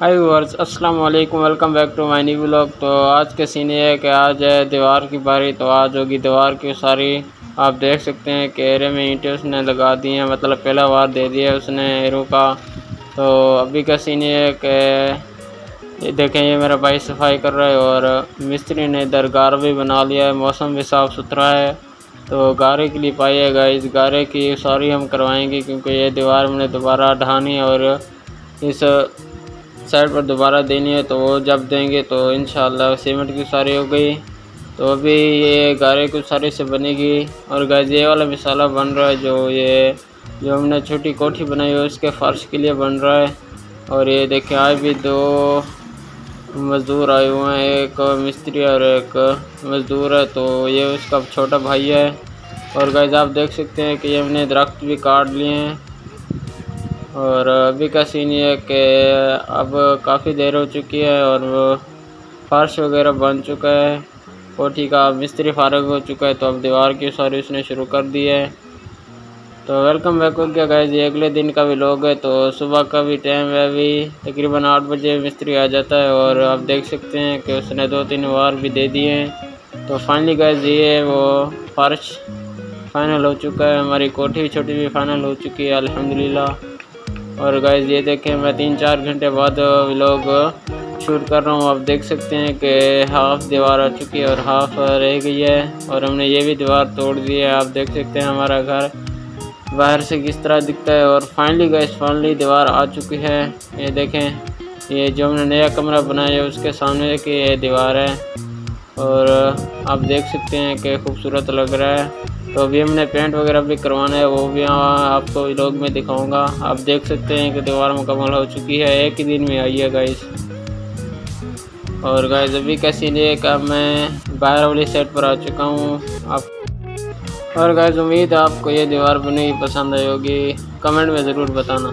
High ورز السلام علیکم welcome back to my new blog تو آج کے سین یہ ہے کہ آج ہے دیوار کی باری. تو آج ہوگی دیوار کی ساری. آپ دیکھ سکتے ہیں کہ ایرے میں اینٹیں اس نے لگا دی ہیں. مطلب پہلا وار دے دیا ہے اس نے ایرو کا. تو ابھی کا سین یہ ہے کہ یہ دیکھیں، یہ میرا بھائی صفائی کر رہا ہے اور مستری نے ادھر گار بھی بنا لیا ہے. موسم بھی صاف ستھرا ہے. تو گارے کے لیے پائیے گا اس گارے کی ساری ہم کروائیں گے کیونکہ یہ دیوار میں نے دوبارہ ڈھانی اور اس سائڈ پر دوبارہ دینی ہے تو وہ جب دیں گے تو انشاءاللہ سیمنٹ کی ساری ہو گئی۔ تو ابھی یہ گارے کی ساری سے بنے گی۔ اور گیز یہ والا مسالہ بن رہا ہے جو یہ جو ہم نے چھوٹی کوٹھی بنائی ہے، اس کے فرش کے لیے بن رہا ہے۔ اور یہ دیکھیں آئے بھی دو مزدور آئے ہوئے ہیں۔ ایک مستری اور ایک مزدور ہے۔ تو یہ اس کا چھوٹا بھائی ہے۔ اور گیز آپ دیکھ سکتے ہیں کہ یہ ہم نے درخت بھی کاٹ لیے ہیں۔ اور ابھی کا سین یہ ہے کہ اب کافی دیر ہو چکی ہے اور فرش وغیرہ بن چکا ہے۔ کوٹھی کا مستری فارغ ہو چکا ہے تو اب دیوار کی ساری اس نے شروع کر دی ہے۔ تو ویلکم بیک ہو گیا گائز، یہ اگلے دن کا بھی لوگ ہے تو صبح کا بھی ٹائم ہے۔ ابھی تقریباً آٹھ بجے مستری آ جاتا ہے اور آپ دیکھ سکتے ہیں کہ اس نے دو تین وار بھی دے دیے ہیں۔ تو فائنلی گائز یہ وہ فرش فائنل ہو چکا ہے۔ ہماری کوٹھی بھی چھوٹی بھی فائنل ہو چکی ہے، الحمدللہ۔ اور گائز یہ دیکھیں، میں تین چار گھنٹے بعد لوگ شوٹ کر رہا ہوں۔ آپ دیکھ سکتے ہیں کہ ہاف دیوار آ چکی ہے اور ہاف رہ گئی ہے۔ اور ہم نے یہ بھی دیوار توڑ دی ہے۔ آپ دیکھ سکتے ہیں ہمارا گھر باہر سے کس طرح دکھتا ہے۔ اور فائنلی گائز فائنلی دیوار آ چکی ہے۔ یہ دیکھیں، یہ جو ہم نے نیا کمرہ بنایا ہے، اس کے سامنے کی یہ دیوار ہے۔ اور آپ دیکھ سکتے ہیں کہ خوبصورت لگ رہا ہے۔ تو ابھی ہم نے پینٹ وغیرہ بھی کروانا ہے، وہ بھی ہاں آپ کو لوگ میں دکھاؤں گا۔ آپ دیکھ سکتے ہیں کہ دیوار مکمل ہو چکی ہے، ایک ہی دن میں آئی ہے گائز اور گائز ابھی کیسی لیے کہ میں باہر والی سیٹ پر آ چکا ہوں۔ آپ اور گائز امید آپ کو یہ دیوار بنی پسند آئی ہوگی۔ کمنٹ میں ضرور بتانا۔